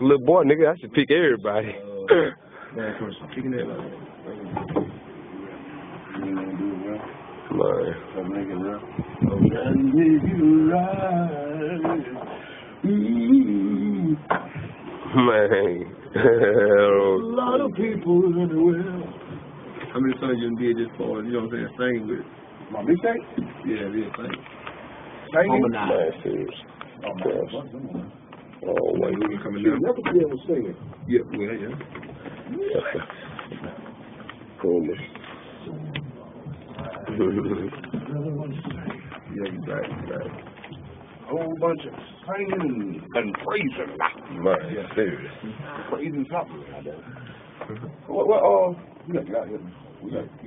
Little boy, nigga, I should pick everybody. Uh, Man, come on, kicking that up. You gonna do it well? Man. Try to make it real. And if you ride, Man. a lot of people in the world. How many songs you done did this for? You know what I'm saying? Sing with. My mixtape? Yeah, yeah, sing. Singing? Man, serious. Oh, my God. We coming down. Never be able to sing it. Yeah, well, yeah. Coolness. Yeah, you right, you right. Whole bunch of singing and praising. Man, serious. Praising something. What, what, uh, you got, you got, you got,